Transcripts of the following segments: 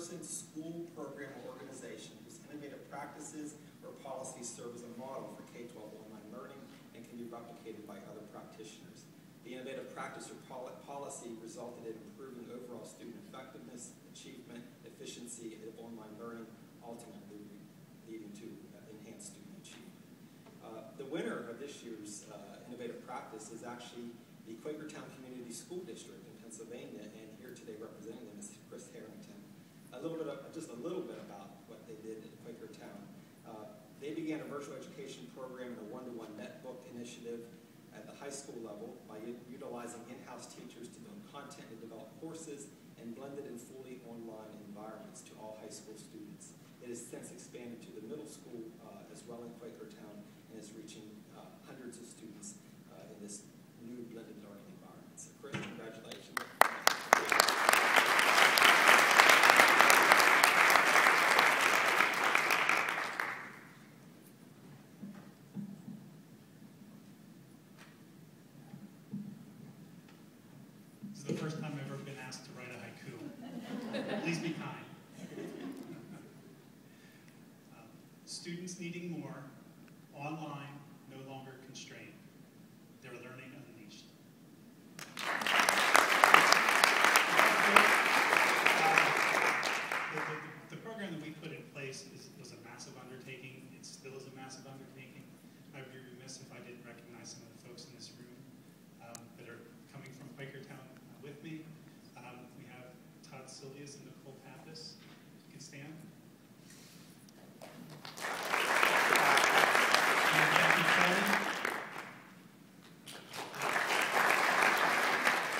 person, school, program, or organization whose innovative practices or policies serve as a model for K-12 online learning and can be replicated by other practitioners. The innovative practice or policy resulted in improving overall student effectiveness, achievement, efficiency of online learning, ultimately leading to uh, enhanced student achievement. Uh, The winner of this year's uh, innovative practice is actually the Quakertown Community School District in Pennsylvania, and here today representing Little bit of, just a little bit about what they did at Quakertown. Uh, They began a virtual education program and a one-to-one netbook initiative at the high school level by utilizing in-house teachers to build content and develop courses and blended and fully online environments to all high school students. It has since expanded to the middle school uh, as well in Quakertown and is reaching uh, hundreds of students uh, in this new blended learning environment. So Chris, congratulations. This is the first time I've ever been asked to write a haiku. Please be kind. Um, Students needing more, online, no longer constrained. Their learning unleashed. Uh, the- the- The program that we put in place is, was a massive undertaking. It still is a massive undertaking. I would be remiss if I didn't recognize some of the folks in this room um, that are coming from Quakertown uh, with me. Um, We have Todd Silius and Nicole Pappas. You can stand. And Jackie Kelly.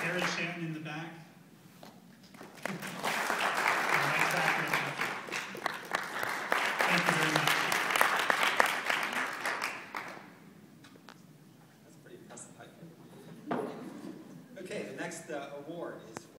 Aaron Shannon in the back. Thank you very much. That's pretty impressive. Okay, the next uh, award is